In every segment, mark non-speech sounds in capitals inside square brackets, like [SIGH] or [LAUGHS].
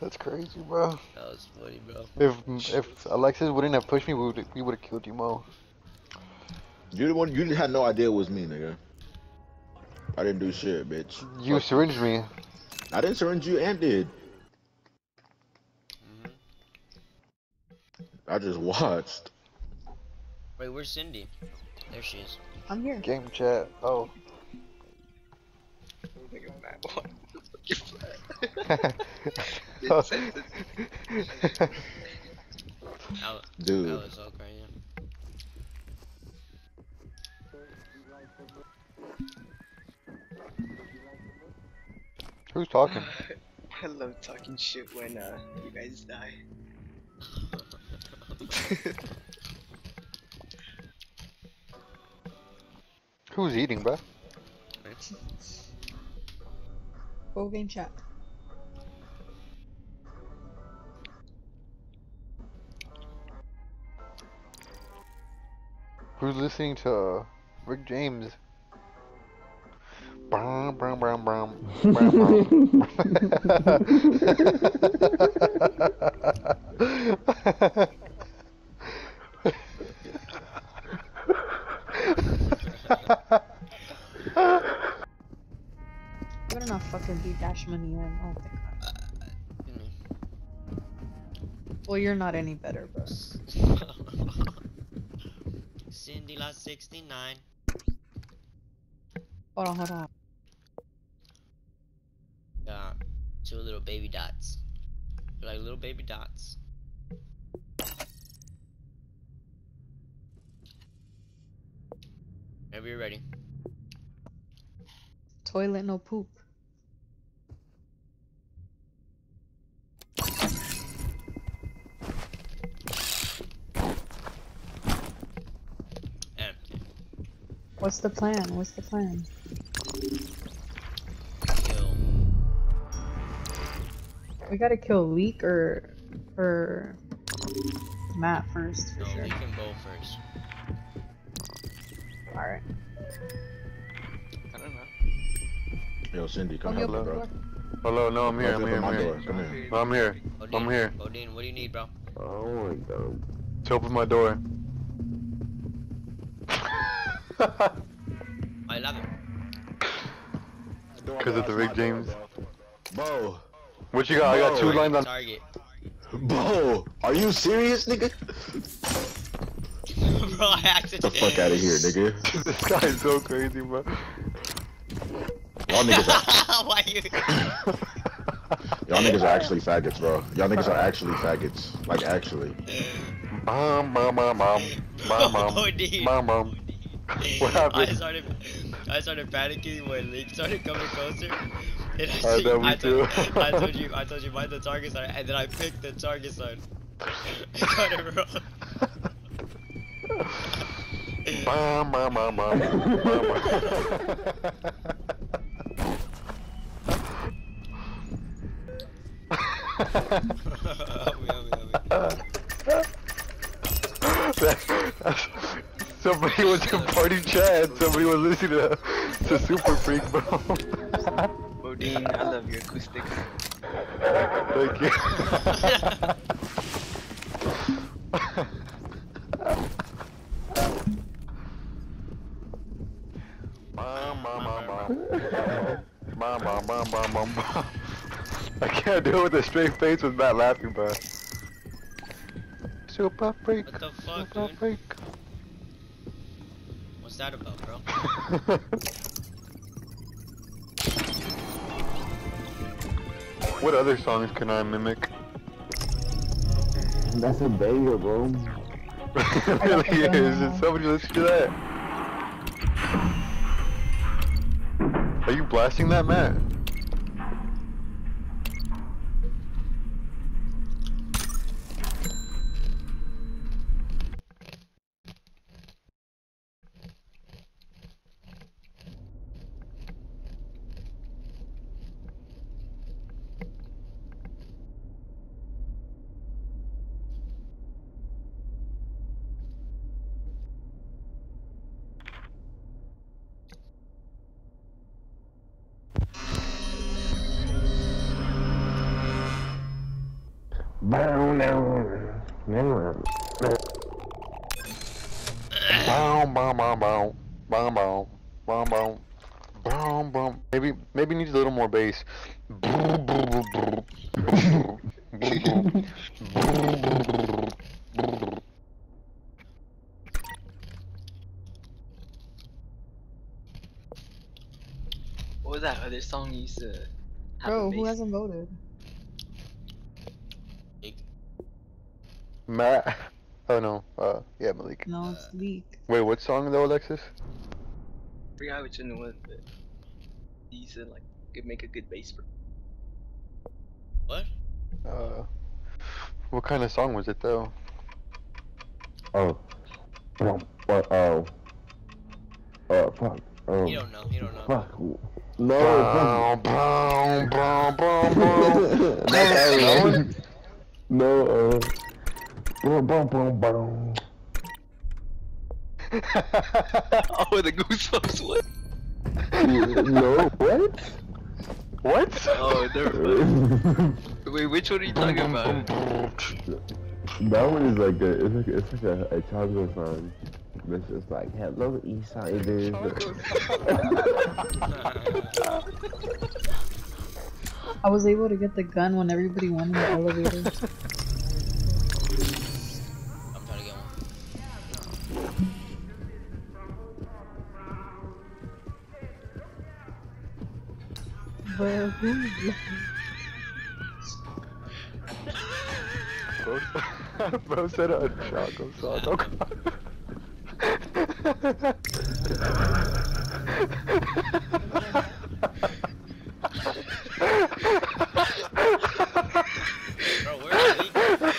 That's crazy, bro. That was funny, bro. If if Alexis wouldn't have pushed me, we would we would have killed you, Mo. You the one. You had no idea it was me, nigga. I didn't do shit, bitch. You Fuck. syringed me. I didn't syringe you and did. hmm I just watched. Wait, where's Cindy? There she is. I'm here. Game chat. Oh. [LAUGHS] That, Dude. that was [LAUGHS] so crazy. Who's talking? [LAUGHS] I love talking shit when uh, you guys die. [LAUGHS] Who's eating, bro? Go game chat. Who's listening to uh, Rick James? Brum, brum, brum, brum, brum, brum. You better not fucking be dash money in. Oh thank God. Mhm. Well, you're not any better, bro. [LAUGHS] Cindy 69. Hold on, hold on. Got two little baby dots. They're like little baby dots. Whenever you're ready. Toilet, no poop. What's the plan? What's the plan? Kill. We gotta kill Leak or or Matt first for No, sure. we can go first. Alright. I don't know. Yo, Cindy, come Open help me, bro. door. Hello, no, I'm here, I'm here, I'm here. Come here. I'm here. Odin, I'm here. Odin, what do you need, bro? Oh my god. To open my door. I love it. Because of the Rick James. Bo, What you got? I got two lines on. Target. Bo, are you serious, nigga? [LAUGHS] bro, I Get accidentally. the fuck out of here, nigga. [LAUGHS] this guy is so crazy, bro. Y'all niggas are, [LAUGHS] Why you? y'all niggas are actually faggots, bro. Y'all niggas are actually faggots. Like, actually. Bum, bum, bum, bum. Bum, bum. Odin. Bum, What I started, I started panicking when Link started coming closer. [LAUGHS] And I, I know, I, told. I told [LAUGHS] you, I told you mind the target sign, and then I picked the target sign. [LAUGHS] I started rolling. Bum, bum, bum, bum. Bum, bum. Help me, help me, help me. Somebody was in party chat. Somebody was listening to, to Super Freak, bro. Odin, I love your acoustics. Thank you. I can't do it with a straight face with Matt laughing, bro. Super freak. What the fuck, Super dude? freak. What's that about, bro? [LAUGHS] what other songs can I mimic? That's a banger, bro. [LAUGHS] it really is. Did somebody listen to that? Are you blasting that, Matt? Bow now. Never. Bow, bow, bow, bow, bow, bow, bow, bow, bow, bow. Maybe, maybe needs a little more bass. What was that other song you used to Bro, who hasn't voted? Matt. [LAUGHS] Oh no. Uh, yeah, Malik. No, it's Leak. Wait, what song though, Alexis? I forgot which one it was, but he used like could make a good bass for. What? Uh, what kind of song was it though? Oh. What? What? Oh. Uh, fuck. Oh. You don't know. You don't know. Fuck. No. Bow, fuck. bow, bow, bow, bow. Not [LAUGHS] that one. No, uh. Boom, boom, boom, boom. [LAUGHS] oh, the goosebumps one. no, what? what? Oh, they're Wait, which one are you talking about? that one is like a, it's like a, it's like a, a Chago song. It's just like, hello, Eastsiders. I was able to get the gun when everybody went in the elevator. [LAUGHS] bro, said a choco saco Bro, where are we?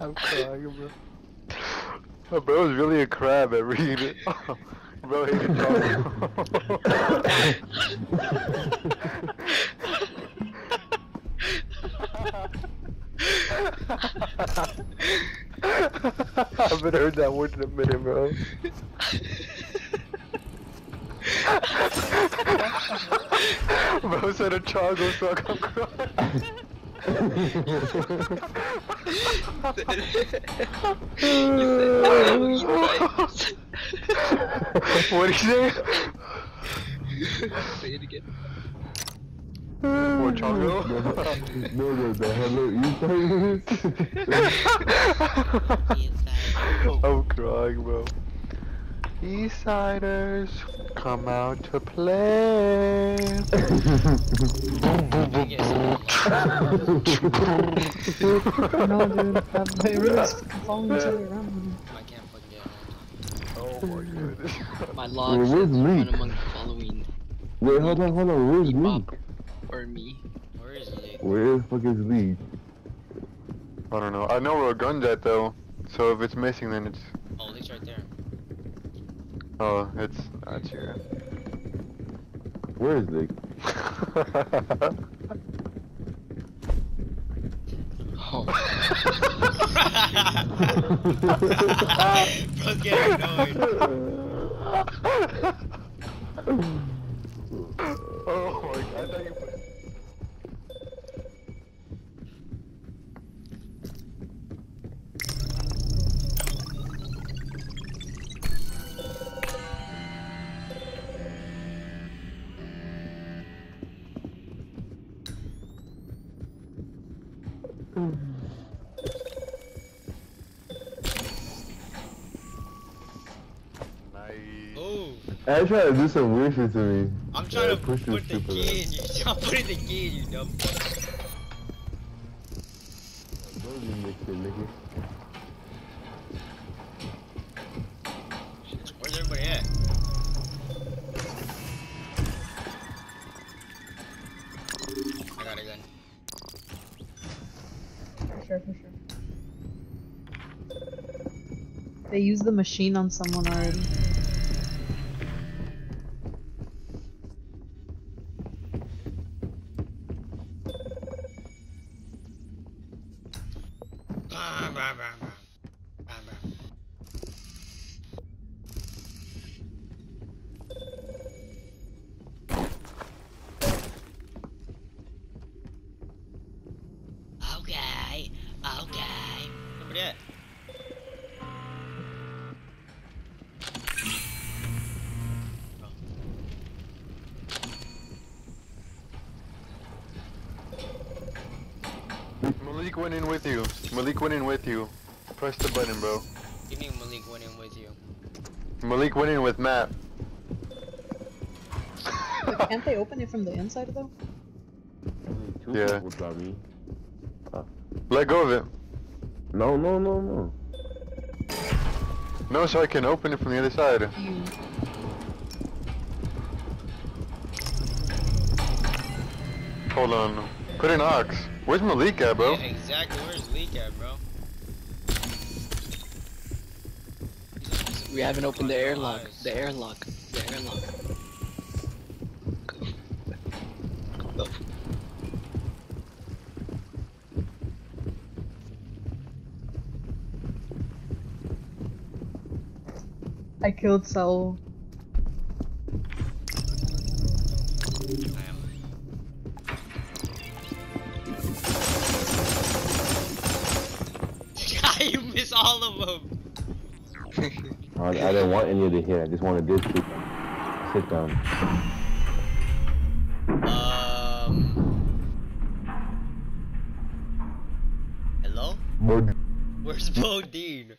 I'm crying, bro. My bro is really a crab at reading it. [LAUGHS] bro hated chocolate. [LAUGHS] [LAUGHS] I haven't heard that word in a minute, bro. [LAUGHS] bro said a Chago song. I'm crying. what did you say? Say it again. What Chago? [LAUGHS] no, no, the hello, Eastsiders. I'm crying, bro. Eastsiders, come out to play. No, dude, that they really just following each other around. I can't fucking get one. Oh my goodness. My Wait, log where's says run among the following Wait, hold on, hold on, where's Leak? Bebop or me. Where is Leak? Where the fuck is Leak? I don't know. I know where a gun's at though. So if it's missing, then it's. Oh, Leak's right there. Oh, it's not here. Where is Leak? [LAUGHS] Oh. [LAUGHS] Bro's getting annoyed. [LAUGHS] I tried to do some weird shit to me. I'm trying Yeah, to push put the stupid key in you. [LAUGHS] I'm putting the key in you, dumb fuck. Don't you mix it, nigga. Where's everybody at? I got a gun. For sure, for sure. They used the machine on someone already. blah, blah, blah. Malik went in with you. Malik went in with you. Press the button, bro. You need Malik went in with you. Malik went in with Matt. But [LAUGHS] can't they open it from the inside though? Yeah. people got me. Ah. Let go of it. No, no, no, no. No, so I can open it from the other side. You Hold on. Put in Ox. Where's Malik at, bro? Yeah, exactly. Where's Leak at, bro? We haven't opened the airlock. The airlock. The airlock. Go. I killed Saul. All of them. I, I didn't want any of the hit. I just wanted this to sit down. Um. Hello? But Where's Bodine?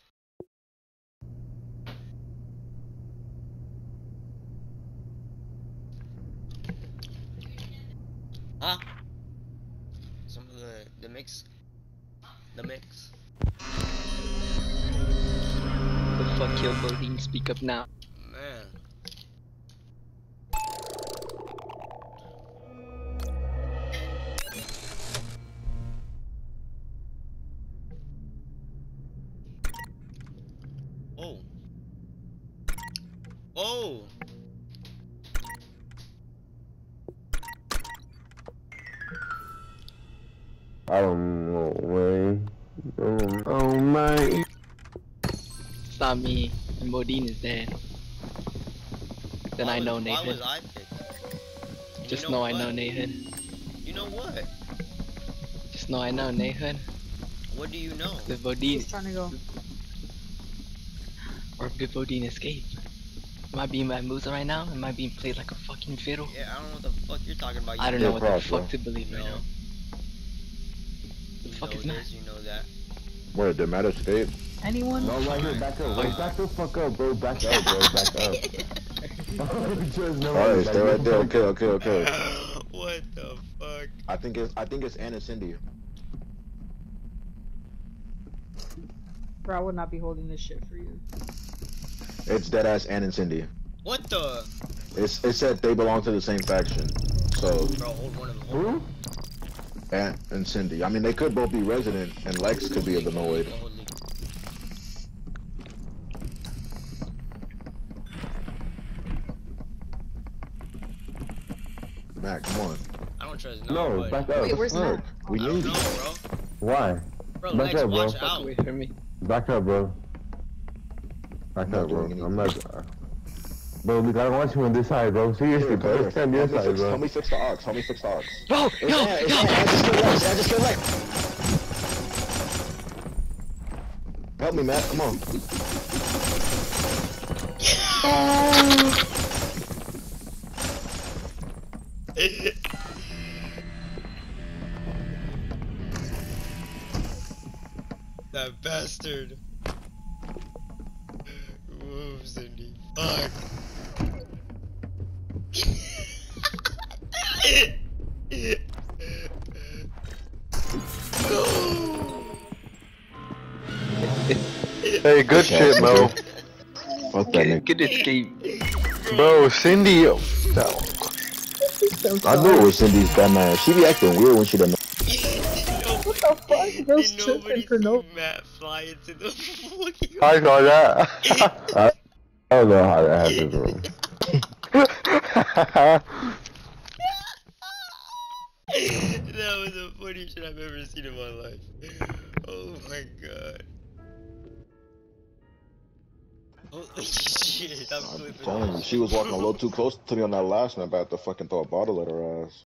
Huh? Some of the the mix. The mix. The fuck yo, Bodine, speak up now. Man. Oh. Oh. I don't know, man. Um, oh my. It's not me, and Bodine is dead. Then Why I was- know Why Nathan. was I picked? Just you know, I know? Nathan. You know what? Just know I know Nathan. What do you know? Did Bodine He's trying to go. or did Bodine escape? Am I being bamboozled right now? Am I being played like a fucking fiddle? Yeah, I don't know what the fuck you're talking about. You I don't know what the fuck to believe right No. now. You fuck know is this, you know that. Where did Matt escape? Anyone? No, right here, back up. Wait, back the fuck up, bro. Back up, bro. Back up. [LAUGHS] [LAUGHS] No Alright, stay right there. Okay, okay, okay. [LAUGHS] what the fuck? I think it's I think it's Ann and Cindy. Bro, I would not be holding this shit for you. It's dead ass Ann and Cindy. What the? It's it said they belong to the same faction. So Bro, hold one of them. Hold Who? Ann and Cindy. I mean they could both be resident and Lex could be a Benoid. Hold Leak. Come on. I don't trust No, nobody. back up. Wait, where's Look, Matt? we I don't need know, you. bro. Why? Bro, Back Lex, up, bro. watch out. away from me. Back up, bro. Back I'm up, bro. I'm not. Bro, look, I don't want you on this side, bro. Seriously, Here, bro. here. Let's stand your me side, fix- bro. Help me fix the ox. Help me fix the ox. Yo, It's yo, Ann, it's yo! Ann. Ann just killed Lex. Ann just killed Lex. Help me, Matt. Come on. [LAUGHS] that bastard. Whoa, Cindy. Fuck. Hey, good shit, Mo. Fuck that Good, Get good escape. Bro, Cindy. No. I knew it was Cindy's dumbass. She be acting weird when she done. [LAUGHS] What the fuck? Bro's Did tripping nobody for no. see Matt fly into the fucking I saw that. [LAUGHS] I don't know how that happened, bro. that was the funniest shit I've ever seen in my life. Oh my god. Holy shit, I'm I'm telling you, she was walking a little too close to me on that last map. I had to fucking throw a bottle at her ass.